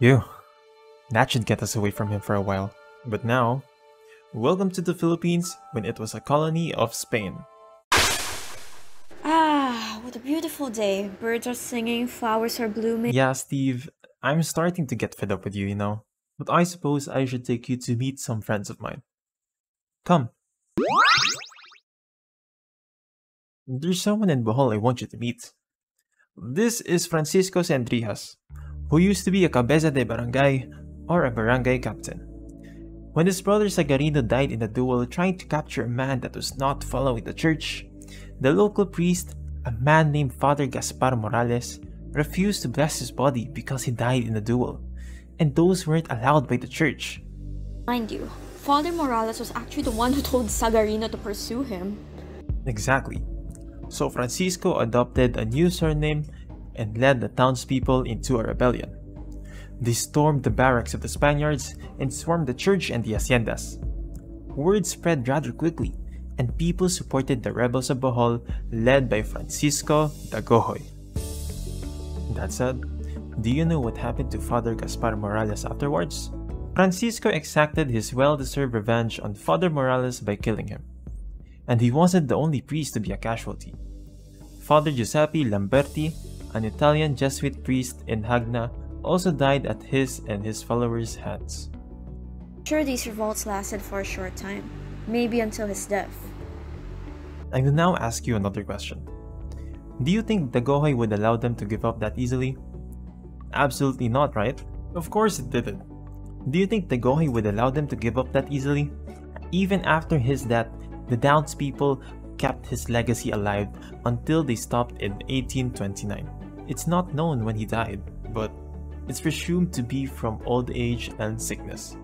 Phew. That should get us away from him for a while. But now, welcome to the Philippines when it was a colony of Spain. Ah, what a beautiful day. Birds are singing, flowers are blooming. Yeah, Steve, I'm starting to get fed up with you, you know. But I suppose I should take you to meet some friends of mine. Come. There's someone in Bohol I want you to meet. This is Francisco Sendrijas, who used to be a cabeza de barangay or a barangay captain. When his brother Sagarino died in a duel trying to capture a man that was not following the church, the local priest, a man named Father Gaspar Morales, refused to bless his body because he died in a duel, and those weren't allowed by the church. Mind you, Father Morales was actually the one who told Sagarino to pursue him. Exactly. So Francisco adopted a new surname and led the townspeople into a rebellion. They stormed the barracks of the Spaniards and swarmed the church and the haciendas. Word spread rather quickly, and people supported the rebels of Bohol led by Francisco Dagohoy. That said, do you know what happened to Father Gaspar Morales afterwards? Francisco exacted his well-deserved revenge on Father Morales by killing him. And he wasn't the only priest to be a casualty. Father Giuseppe Lamberti, an Italian Jesuit priest in Jagna, also died at his and his followers' hands. Sure, these revolts lasted for a short time, maybe until his death. I will now ask you another question. Do you think Dagohoy would allow them to give up that easily? Absolutely not, right? Of course it didn't. Do you think Dagohoy would allow them to give up that easily? Even after his death, the Downs people kept his legacy alive until they stopped in 1829. It's not known when he died, but it's presumed to be from old age and sickness.